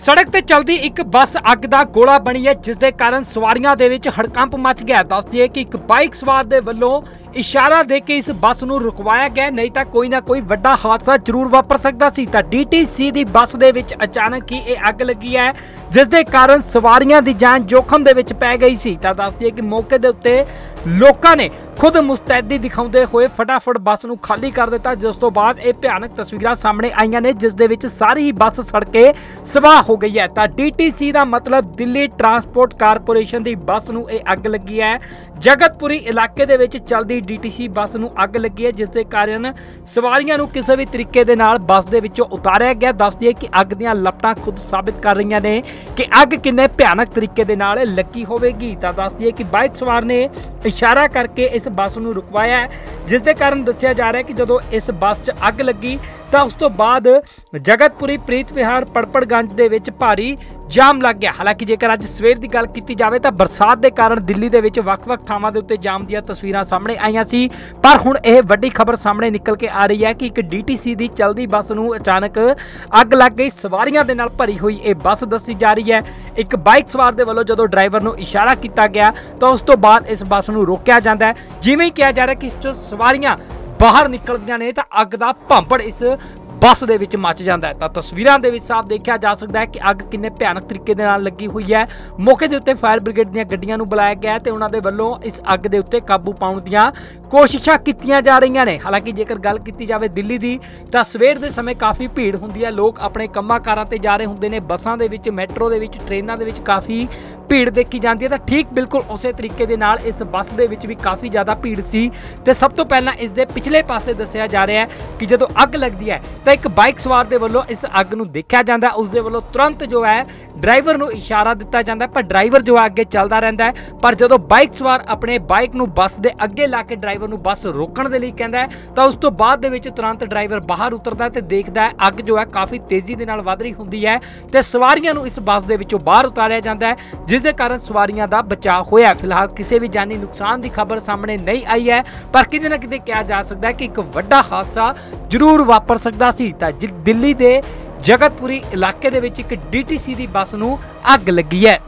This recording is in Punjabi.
ਸੜਕ ਤੇ ਚਲਦੀ ਇੱਕ ਬੱਸ ਅੱਗ ਦਾ ਗੋਲਾ ਬਣੀ ਹੈ ਜਿਸ ਦੇ ਕਾਰਨ ਸਵਾਰੀਆਂ ਦੇ ਵਿੱਚ ਹੜਕੰਪ ਮਚ ਗਿਆ। ਦੱਸਦੀ ਹੈ ਕਿ ਇੱਕ ਬਾਈਕ ਸਵਾਰ ਦੇ ਵੱਲੋਂ ਇਸ਼ਾਰਾ ਦੇ ਕੇ ਇਸ ਬੱਸ ਨੂੰ ਰੁਕਵਾਇਆ ਗਿਆ। ਨਹੀਂ ਤਾਂ ਕੋਈ ਨਾ ਕੋਈ ਵੱਡਾ ਹਾਦਸਾ ਜ਼ਰੂਰ ਵਾਪਰ ਸਕਦਾ ਸੀ। ਤਾਂ ਡੀਟੀਸੀ ਦੀ ਬੱਸ ਦੇ ਵਿੱਚ ਅਚਾਨਕ ਹੀ ਇਹ ਅੱਗ ਲੱਗੀ ਹੈ ਜਿਸ ਦੇ ਕਾਰਨ ਸਵਾਰੀਆਂ ਦੀ ਜਾਨ ਜੋਖਮ ਦੇ ਵਿੱਚ ਪੈ ਗਈ ਸੀ। ਤਾਂ ਦੱਸ ਦਈਏ ਕਿ ਮੌਕੇ ਦੇ ਉੱਤੇ ਲੋਕਾਂ ਨੇ ਖੁਦ ਮੁਸਤੈਦੀ ਦਿਖਾਉਂਦੇ ਹੋਏ ਫਟਾਫਟ ਬੱਸ ਨੂੰ ਖਾਲੀ ਕਰ ਦਿੱਤਾ। ਜਿਸ ਤੋਂ ਬਾਅਦ ਇਹ ਭਿਆਨਕ ਤਸਵੀਰਾਂ ਸਾਹਮਣੇ ਆਈਆਂ ਨੇ, ਜਿਸ ਦੇ ਵਿੱਚ ਸਾਰੀ ਹੀ ਬੱਸ ਸੜ ਕੇ ਸਵਾਹ ਹੋ ਗਈ ਹੈ। ਤਾਂ ਡੀਟੀਸੀ ਦਾ ਮਤਲਬ ਦਿੱਲੀ ਟਰਾਂਸਪੋਰਟ ਕਾਰਪੋਰੇਸ਼ਨ ਦੀ ਬੱਸ ਨੂੰ ਇਹ ਅੱਗ ਲੱਗੀ ਹੈ। ਜਗਤਪੁਰੀ ਇਲਾਕੇ ਦੇ ਵਿੱਚ ਚੱਲਦੀ ਡੀਟੀਸੀ ਬੱਸ ਨੂੰ ਅੱਗ ਲੱਗੀ ਹੈ, ਜਿਸ ਦੇ ਕਾਰਨ ਸਵਾਰੀਆਂ ਨੂੰ ਕਿਸੇ ਵੀ ਤਰੀਕੇ ਦੇ ਨਾਲ ਬੱਸ ਦੇ ਵਿੱਚੋਂ ਉਤਾਰਿਆ ਗਿਆ। ਦੱਸ ਦਈਏ ਕਿ ਅੱਗ ਦੀਆਂ ਲਪਟਾਂ ਖੁਦ ਸਾਬਿਤ ਕਰ ਰਹੀਆਂ ਨੇ ਕਿ ਅੱਗ ਕਿੰਨੇ ਭਿਆਨਕ ਤਰੀਕੇ ਦੇ ਨਾਲ ਲੱਗੀ ਹੋਵੇਗੀ। ਤਾਂ ਦੱਸ ਦਈਏ ਕਿ ਬਾਈਕ ਸਵਾਰ ਨੇ ਇਸ਼ਾਰਾ ਕਰਕੇ ਇਸ ਬੱਸ ਨੂੰ ਰੁਕਵਾਇਆ ਜਿਸ ਦੇ ਕਾਰਨ ਦੱਸਿਆ ਜਾ ਰਿਹਾ ਕਿ ਜਦੋਂ ਇਸ ਬੱਸ 'ਚ ਅੱਗ ਲੱਗੀ ਤਾਂ ਉਸ ਤੋਂ ਬਾਅਦ ਜਗਤਪੁਰੀ ਪ੍ਰੀਤ ਵਿਹਾਰ ਪੜਪੜਗੰਜ ਦੇ ਵਿੱਚ ਭਾਰੀ ਜਾਮ ਲੱਗ ਗਿਆ। ਹਾਲਾਂਕਿ ਜੇਕਰ ਅੱਜ ਸਵੇਰ ਦੀ ਗੱਲ ਕੀਤੀ ਜਾਵੇ ਤਾਂ ਬਰਸਾਤ ਦੇ ਕਾਰਨ ਦਿੱਲੀ ਦੇ ਵਿੱਚ ਵੱਖ-ਵੱਖ ਥਾਵਾਂ ਦੇ ਉੱਤੇ ਜਾਮ ਦੀਆਂ ਤਸਵੀਰਾਂ ਸਾਹਮਣੇ ਆਈਆਂ ਸੀ। ਪਰ ਹੁਣ ਇਹ ਵੱਡੀ ਖਬਰ ਸਾਹਮਣੇ ਨਿਕਲ ਕੇ ਆ ਰਹੀ ਹੈ ਕਿ ਇੱਕ ਡੀਟੀਸੀ ਦੀ ਚਲਦੀ ਬੱਸ ਨੂੰ ਅਚਾਨਕ ਅੱਗ ਲੱਗ ਗਈ। ਸਵਾਰੀਆਂ ਦੇ ਨਾਲ ਭਰੀ ਹੋਈ ਇਹ ਬੱਸ ਦੱਸੀ ਜਾ ਰਹੀ ਹੈ। ਇੱਕ ਬਾਈਕ ਸਵਾਰ ਦੇ ਵੱਲੋਂ ਜਦੋਂ ਡਰਾਈਵਰ ਨੂੰ ਇਸ਼ਾਰਾ ਕੀਤਾ ਗਿਆ ਤਾਂ ਉਸ ਤੋਂ ਬਾਅਦ ਇਸ ਬੱਸ ਨੂੰ ਰੋਕਿਆ ਜਾਂਦਾ ਹੈ। ਜਿਵੇਂ ਹੀ ਕਿਹਾ ਜਾ ਰਿਹਾ ਕਿ ਇਸ 'ਚੋਂ ਸਵਾਰੀਆਂ ਬਾਹਰ ਨਿਕਲਦੀਆਂ ਨੇ ਤਾਂ ਅੱਗ ਦਾ ਭਾਂਪੜ ਇਸ ਬੱਸ ਦੇ ਵਿੱਚ ਮੱਚ ਜਾਂਦਾ ਹੈ। ਤਾਂ ਤਸਵੀਰਾਂ ਦੇ ਵਿੱਚ ਸਾਫ਼ ਦੇਖਿਆ ਜਾ ਸਕਦਾ ਹੈ ਕਿ ਅੱਗ ਕਿੰਨੇ ਭਿਆਨਕ ਤਰੀਕੇ ਦੇ ਨਾਲ ਲੱਗੀ ਹੋਈ ਹੈ। ਮੌਕੇ ਦੇ ਉੱਤੇ ਫਾਇਰ ਬ੍ਰਿਗੇਡ ਦੀਆਂ ਗੱਡੀਆਂ ਨੂੰ ਬੁਲਾਇਆ ਗਿਆ ਹੈ ਤੇ ਉਹਨਾਂ ਦੇ ਵੱਲੋਂ ਇਸ ਅੱਗ ਦੇ ਉੱਤੇ ਕਾਬੂ ਪਾਉਣ ਦੀਆਂ ਕੋਸ਼ਿਸ਼ਾਂ ਕੀਤੀਆਂ ਜਾ ਰਹੀਆਂ ਨੇ। ਹਾਲਾਂਕਿ ਜੇਕਰ ਗੱਲ ਕੀਤੀ ਜਾਵੇ ਦਿੱਲੀ ਦੀ, ਤਾਂ ਸਵੇਰ ਦੇ ਸਮੇਂ ਕਾਫੀ ਭੀੜ ਹੁੰਦੀ ਹੈ। ਲੋਕ ਆਪਣੇ ਕੰਮਾਂ ਕਾਰਾਂ ਤੇ ਜਾ ਰਹੇ ਹੁੰਦੇ ਨੇ। ਬੱਸਾਂ ਦੇ ਵਿੱਚ, ਮੈਟਰੋ ਦੇ ਵਿੱਚ, ਟ੍ਰੇਨਾਂ ਦੇ ਵਿੱਚ ਕਾਫੀ ਭੀੜ ਦੇਖੀ ਜਾਂਦੀ ਹੈ। ਤਾਂ ਠੀਕ ਬਿਲਕੁਲ ਉਸੇ ਤਰੀਕੇ ਦੇ ਨਾਲ ਇਸ ਬੱਸ ਦੇ ਵਿੱਚ ਵੀ ਕਾਫੀ ਜ਼ਿਆਦਾ ਭੀੜ ਸੀ। ਤੇ ਸਭ ਤੋਂ ਪਹਿਲਾਂ ਇਸ ਦੇ ਪਿਛਲੇ ਪਾਸੇ ਦੱਸਿਆ ਜਾ ਰਿਹਾ ਹੈ ਕਿ ਜਦੋਂ ਅੱਗ ਲੱਗਦੀ ਹੈ ਤਾਂ ਇੱਕ ਬਾਈਕ ਸਵਾਰ ਦੇ ਵੱਲੋਂ ਇਸ ਅੱਗ ਨੂੰ ਦੇਖਿਆ ਜਾਂਦਾ ਹੈ। ਉਸ ਦੇ ਵੱਲੋਂ ਤੁਰੰਤ ਜੋ ਹੈ ਡਰਾਈਵਰ ਨੂੰ ਇਸ਼ਾਰਾ ਦਿੱਤਾ ਜਾਂਦਾ ਪਰ ਡਰਾਈਵਰ ਜੋ ਹੈ ਅੱਗੇ ਚੱਲਦਾ ਰਹਿੰਦਾ ਹੈ, ਪਰ ਜਦੋਂ ਬਾਈਕ ਸਵਾਰ ਆਪਣੇ ਬਾਈਕ ਨੂੰ ਬੱਸ ਦੇ ਅੱਗੇ ਲਾ ਕੇ ਡਰਾਈਵਰ ਨੂੰ ਬੱਸ ਰੋਕਣ ਦੇ ਲਈ ਕਹਿੰਦਾ ਤਾਂ ਉਸ ਤੋਂ ਬਾਅਦ ਦੇ ਵਿੱਚ ਤੁਰੰਤ ਡਰਾਈਵਰ ਬਾਹਰ ਉਤਰਦਾ ਹੈ ਤੇ ਦੇਖਦਾ ਹੈ ਅੱਗ ਜੋ ਹੈ ਕਾਫੀ ਤੇਜ਼ੀ ਦੇ ਨਾਲ ਵੱਧ ਰਹੀ ਹੁੰਦੀ ਹੈ ਤੇ ਸਵਾਰੀਆਂ ਨੂੰ ਇਸ ਬੱਸ ਦੇ ਵਿੱਚੋਂ ਬਾਹਰ ਉਤਾਰਿਆ ਜਾਂਦਾ ਹੈ, ਜਿਸ ਦੇ ਕਾਰਨ ਸਵਾਰੀਆਂ ਦਾ ਬਚਾਅ ਹੋਇਆ ਫਿਲਹਾਲ ਕਿਸੇ ਵੀ ਜਾਨੀ ਨੁਕਸਾਨ ਦੀ ਖਬਰ ਸਾਹਮਣੇ ਨਹੀਂ ਆਈ ਹੈ, ਪਰ ਕਿਤੇ ਨਾ ਕਿਤੇ ਕਿਹਾ ਜਾ ਸਕਦਾ ਹੈ ਕਿ ਇੱਕ ਵੱਡਾ ਹਾਦਸਾ ਜ਼ਰੂਰ ਵਾਪਰ ਸਕਦਾ ਸੀ। ਤਾਂ ਜਿ- ਦਿੱਲੀ ਦੇ ਜਗਤਪੁਰੀ ਇਲਾਕੇ ਦੇ ਵਿੱਚ ਇੱਕ ਡੀਟੀਸੀ ਦੀ ਬੱਸ ਨੂੰ ਅੱਗ ਲੱਗੀ ਹੈ।